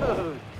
Dude.